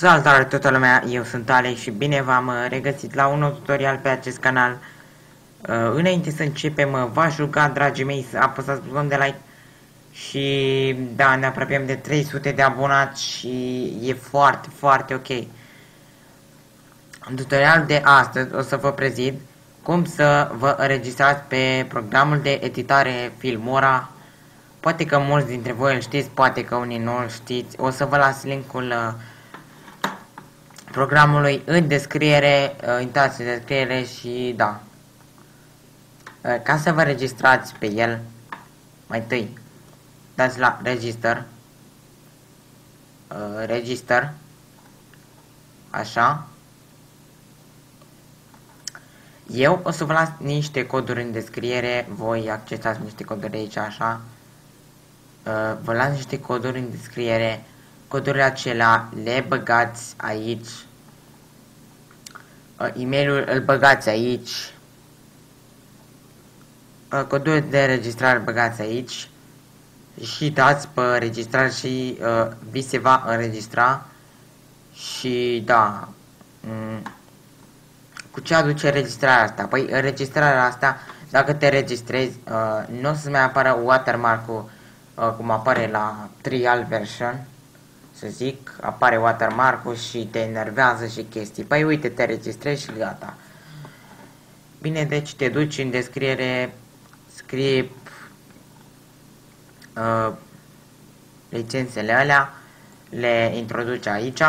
Salutare toată lumea, eu sunt Alex și bine v-am uh, regăsit la un nou tutorial pe acest canal. Uh, înainte să începem, uh, v-aș ruga, dragii mei, să apăsați butonul de like și da, ne apropiem de 300 de abonați și e foarte, foarte ok. În tutorial de astăzi o să vă prezint cum să vă înregistrați pe programul de editare Filmora. Poate că mulți dintre voi îl știți, poate că unii nu îl știți. O să vă las linkul uh, programului în descriere, uh, intrați în descriere și da. Uh, ca să vă registrați pe el, mai întâi dați la register, uh, register, așa. Eu o să vă las niște coduri în descriere, voi accesați niște coduri aici, așa. Vă las niște coduri în descriere, codurile acelea le băgați aici e-mailul îl băgați aici. Codul de registrare îl băgați aici. Și dați pe registrare și uh, vi se va înregistra. Și da cu ce aduce registrarea asta? Păi înregistrarea asta dacă te registrezi uh, nu o să mai apară watermark-ul uh, cum apare la trial version să zic, apare watermark-ul și te enervează și chestii. Păi uite, te registrezi și gata. Bine, deci te duci în descriere, scrii uh, licențele alea, le introduci aici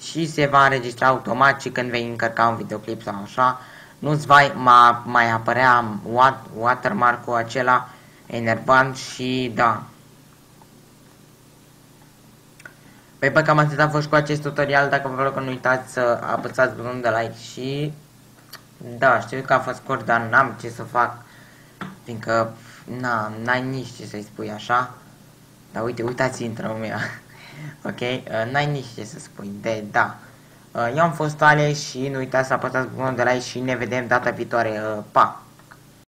și se va înregistra automat și când vei încărca un videoclip sau așa, nu-ți va mai apărea watermark-ul acela enervant și da, Păi pe cam atât a fost cu acest tutorial, dacă vă rog nu uitați să apăsați butonul de like și... Da, știu că a fost scurt, dar n-am ce să fac, fiindcă n-ai nici ce să-i spui așa. Dar uite, uitați intră lumea. ok? Uh, n-ai nici ce să spui, de da. Uh, eu am fost Ale și nu uitați să apăsați butonul de like și ne vedem data viitoare. Uh, pa!